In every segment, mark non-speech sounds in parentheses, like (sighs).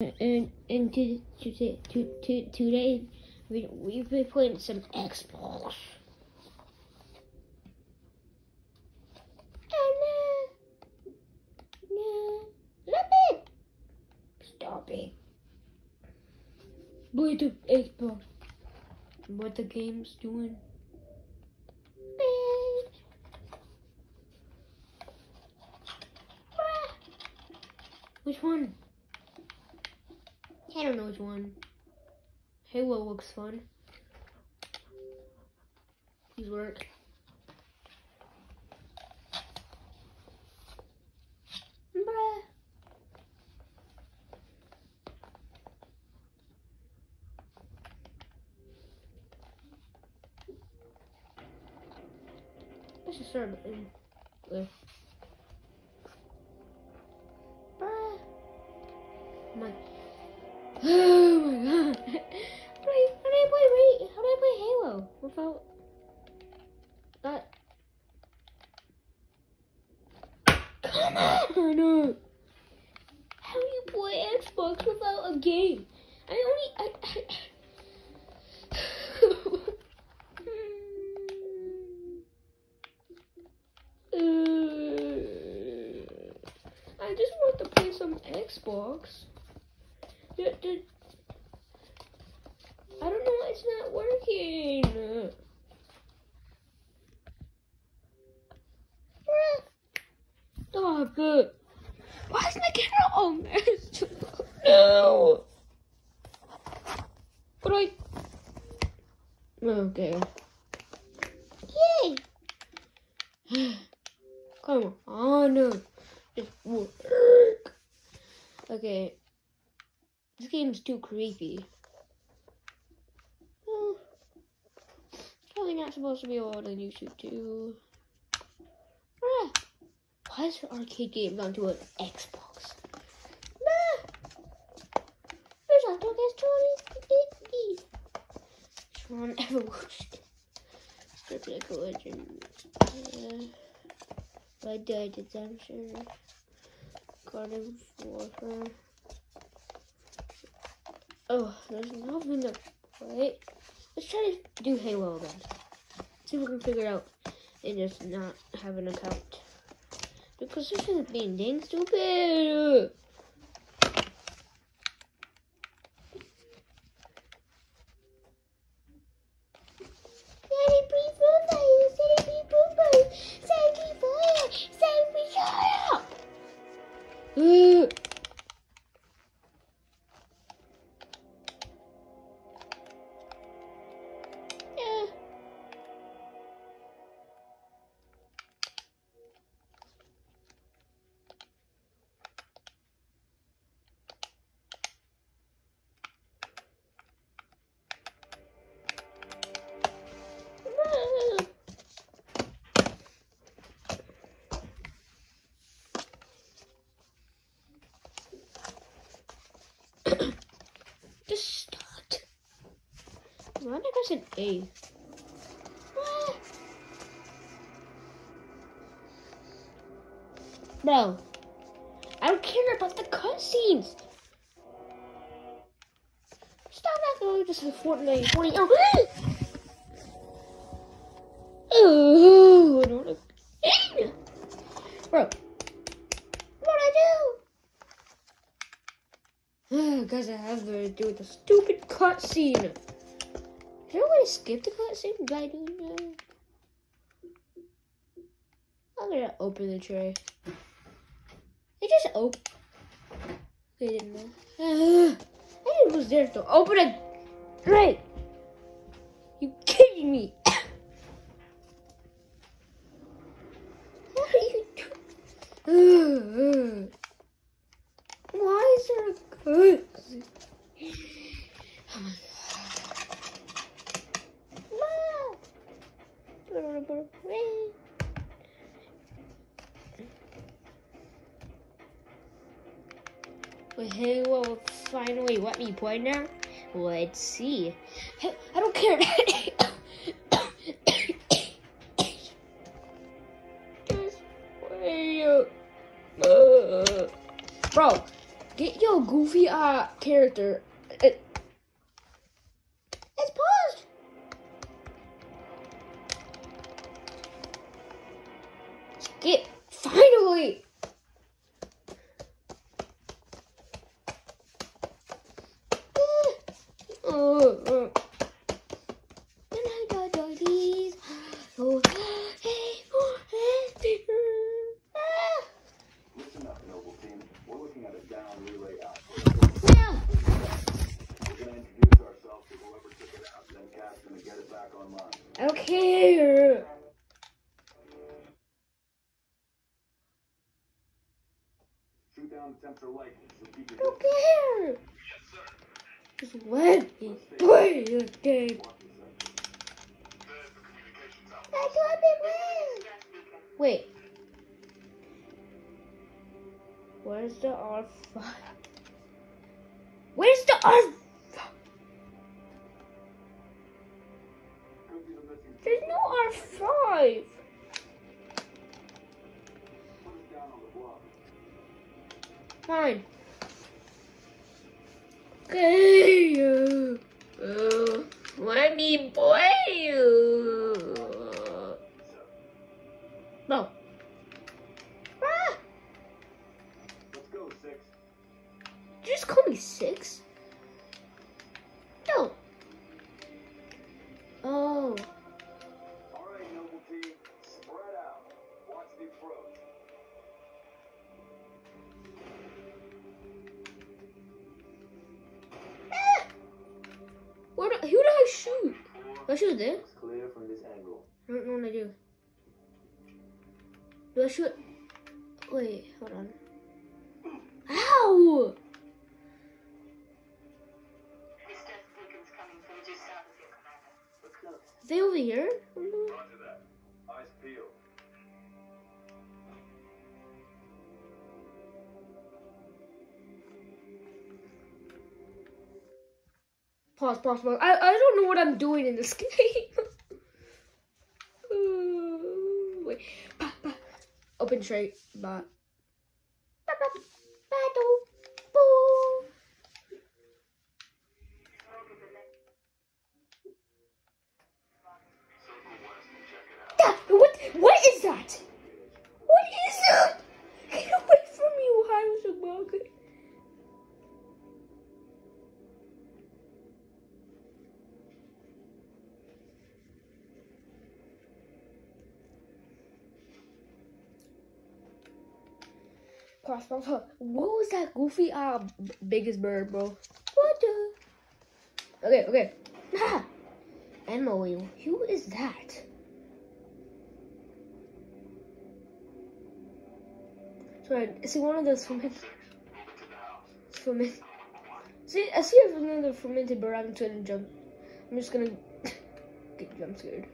and and to, to, to, to, today we we've been playing some Xbox. Oh no, no, stop it! Stop it! Play the Xbox. What the game's doing? Which one? I don't know which one. Halo looks fun. Please work. Bruh. Let's just start with. Xbox without a game? I only I, I I just want to play some Xbox. Did, did, I don't know why it's not working. Bruh. Stop it. Why is my camera all messed up? No. But I. Okay. Yay. (gasps) Come on. Just work. Okay. This game's too creepy. Well, probably not supposed to be allowed on YouTube too. Ah, why is an arcade game onto an Xbox? Nah. There's not Sean. Scripted Legends. Uh, Red Dead Redemption. Garden Warfare. Oh, there's nothing to play. Let's try to do Halo again. See if we can figure out and just not have an account. Because this is being dang stupid. Press an A? Bro, I don't care about the cutscenes. Stop that though, just like Fortnite, Fortnite. Oh, oh I know. Bro, what I do? (sighs) Because I have to do with the stupid cutscene. Did I skip the cutscene by doing that? I'm gonna open the tray. It just open. They didn't know. (sighs) I was there to open a tray. Play now? Let's see. I don't care. (coughs) Uh, bro, Get your goofy uh character. get it back online. Down the temperature don't care. Yes, sir. Just let me play the game. That's what I've Wait. Where's the R5? Where's the R5? There's R5. Put it down on the block. Fine. Okay. Uh, let me play. Uh, Do I shoot there? Looks clear from this angle. I don't know what I do. Do I shoot? Wait, hold on. Ow! This death beacon's Pause, pause, pause. I, I don't know what I'm doing in this (laughs) game. Wait. Open. Boo. That, what, what is that? What is that? Get away from. Pause, pause. What was that goofy uh biggest bird, bro? What the? Okay, okay. Ah, Emily, who is that? Sorry, is he one of those fermented? Ferment. See, I see another fermented bird. I'm gonna jump. I'm just gonna (laughs) get jump scared.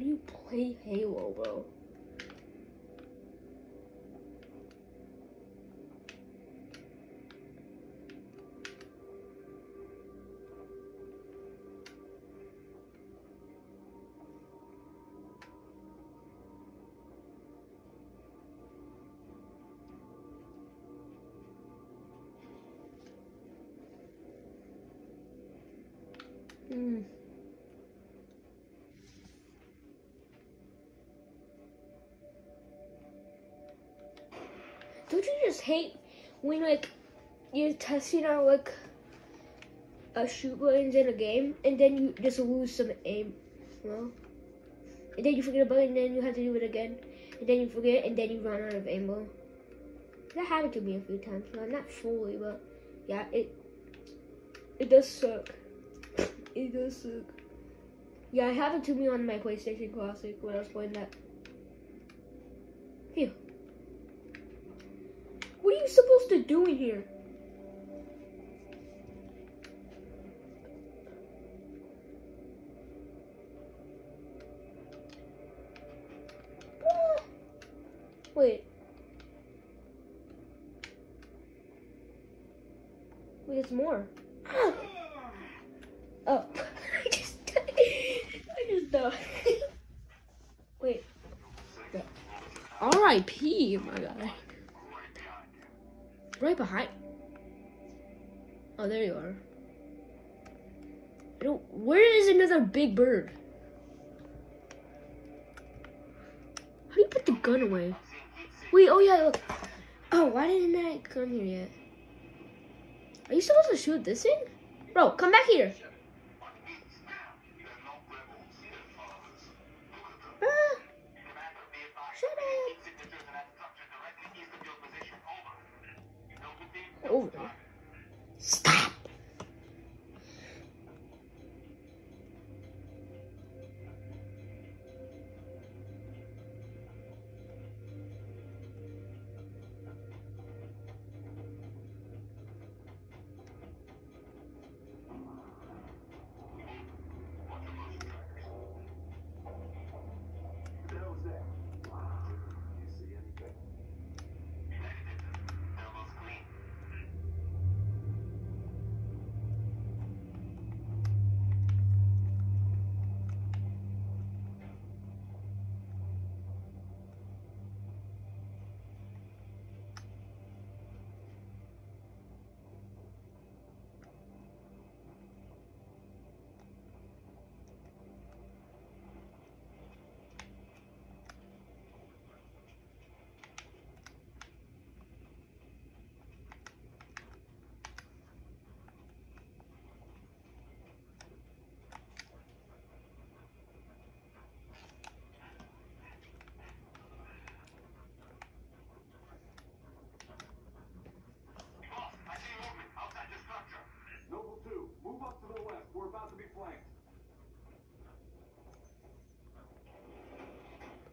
How do you play Halo, bro? Hmm. Don't you just hate when like you're testing out like a shoot buttons in a game and then you just lose some aim? And then you forget about it and then you have to do it again. And then you forget and then you run out of ammo. That happened to me a few times. Well, not fully, but yeah, it it does suck. It does suck. Yeah, it happened to me on my PlayStation Classic when I was playing that. Phew. You supposed to do in here? Ah. Wait. Wait, it's more. Ah. Oh, (laughs) I just, died. I just died. (laughs) Wait. R.I.P. My guy. Right behind. Oh, there you are. Where is another big bird? How do you put the gun away? Wait. Oh yeah. Look. Oh, why didn't I come here yet? Are you supposed to shoot this thing? Bro, come back here. Over.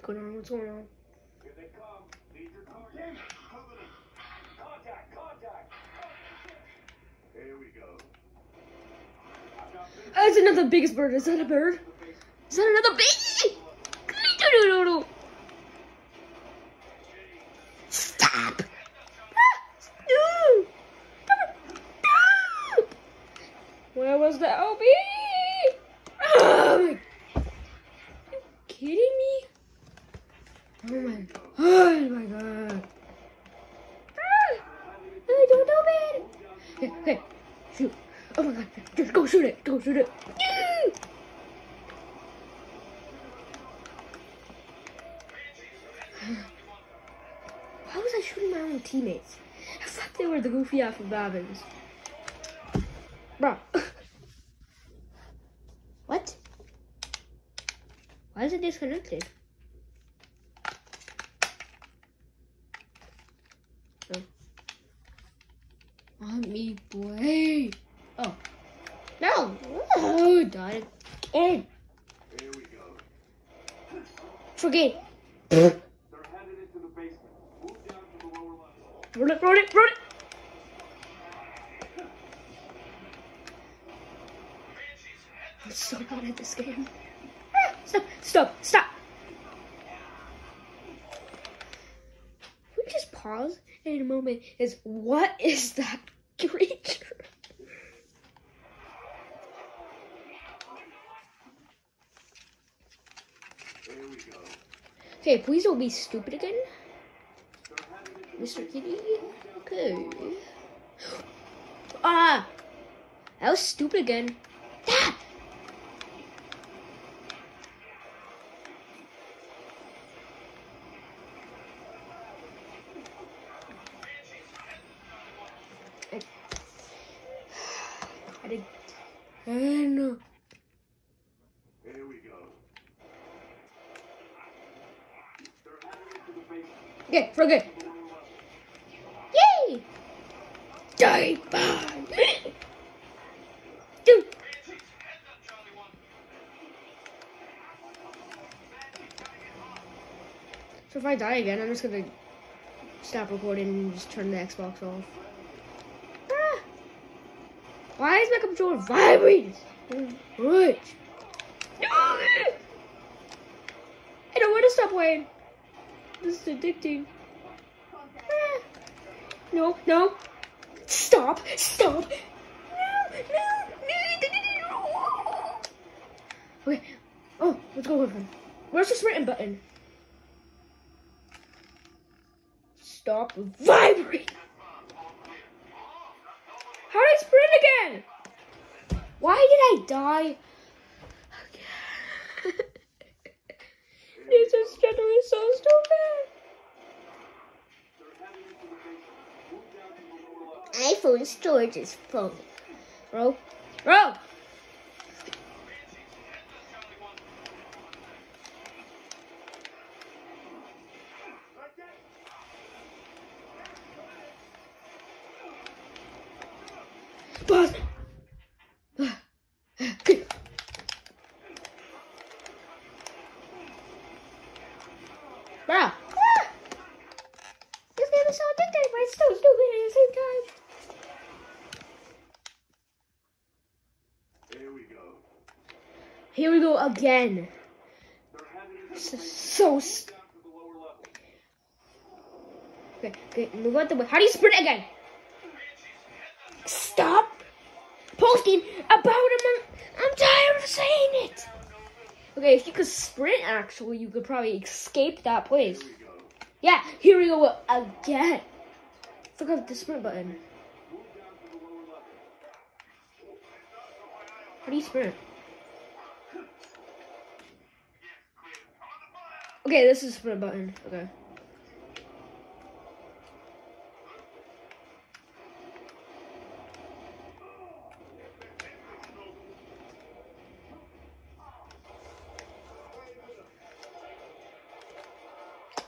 Going on? What's going on? Here they come. Need your target. Contact, contact. Here it's another biggest bird. Is that a bird? Is that another baby? Stop. Ah, no. Stop. Where was the OB? Oh my. You kidding me? Oh my. Oh my god. Ah, I don't know, man. Hey, hey, shoot. Oh my god. Just go shoot it. Go shoot it. Why was I shooting my own teammates? I thought they were the goofy Alpha Bobbins. Bro. what? Why is it disconnected? Oh. On me, boy. No! Oh, we go. Forget. Run it, run it, run it! I'm so bad at this game. Stop, stop, stop! We just pause in a moment is what is that creature? Okay, please don't be stupid again. Mr. Kitty. Okay. (gasps) Ah! That was stupid again. Ah! I, I did. And Here we go. They're headed into the basement. Okay. Yay! Die, bye. Dude. So if I die again, I'm just gonna stop recording and just turn the Xbox off. Ah! Why is my controller vibrating? Right. I don't want to stop playing. This is addicting. No, no. Stop, stop. No, no, no. Okay. Oh, let's go with him. Where's the sprint button? stop vibrating? How did I sprint again? Why did I die? (laughs) this is generally so stupid. iPhone storage is full. Bro, bro. Boss. Bro. This game is so addicting, but it's so stupid at the same time. Here we go. Here we go again. So. s- down to the lower level. Okay, okay, move out the way. How do you sprint again? Stop posting about him. I'm tired of saying it. Okay, if you could sprint, actually, you could probably escape that place. Yeah, here we go again. Forgot the sprint button. How do you sprint? Okay, this is for sprint button. Okay.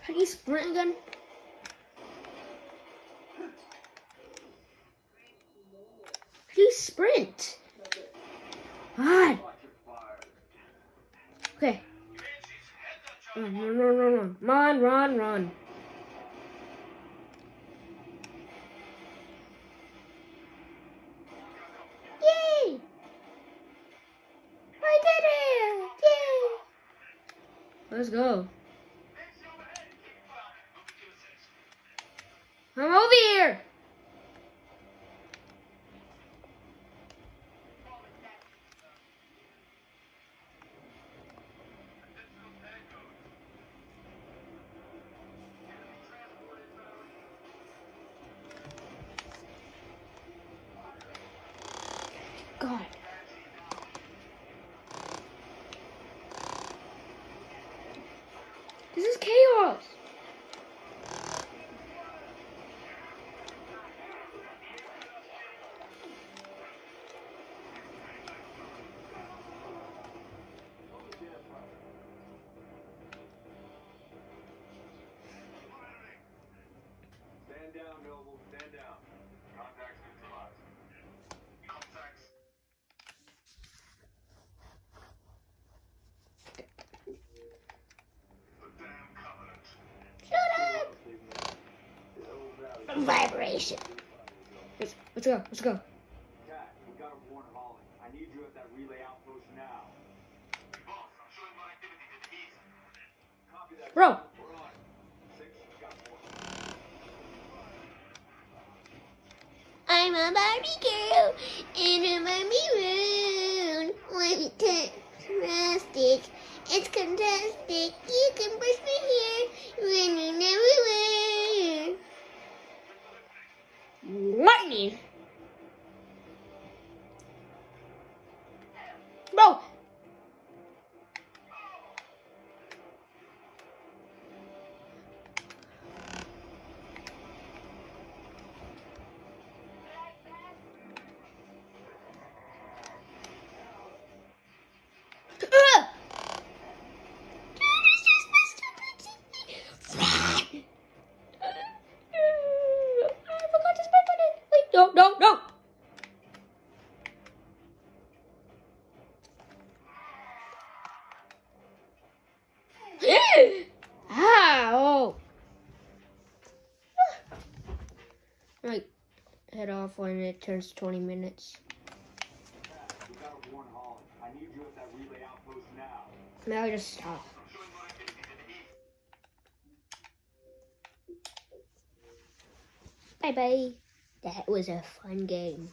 How do you sprint again? How do you sprint? God. Okay. Run, run, run, run, run. Run, run, run. Yay! I did it! Yay! Let's go. I'm over chaos. Vibration. Let's, let's go. Let's go. Kat, we gotta warn Holland. I need you at that relay outpost now. Boss, I'm showing my activity to the east. Copy that. Bro. We're on. Six, got four. I'm a Barbie girl in it turns 20 minutes. Now. I just stop. Bye bye. That was a fun game.